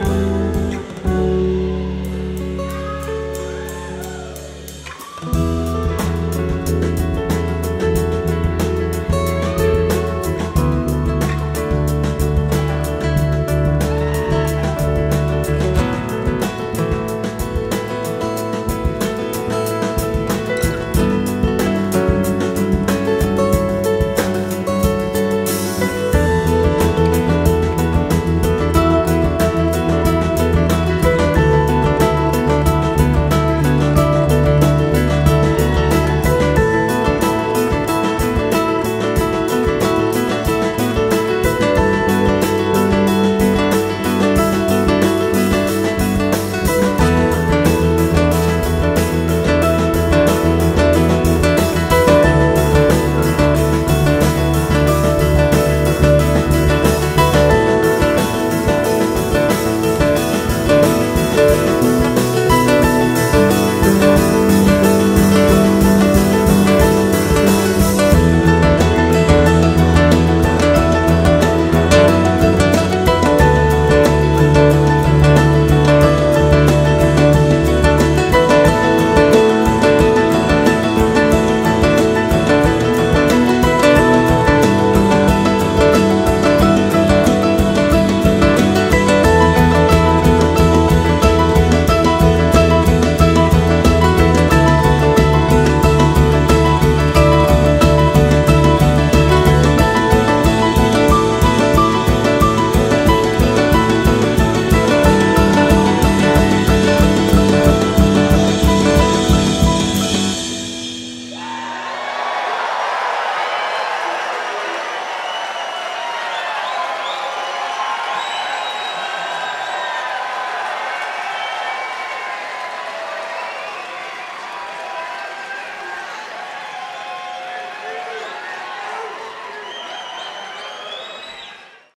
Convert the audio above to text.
Bye.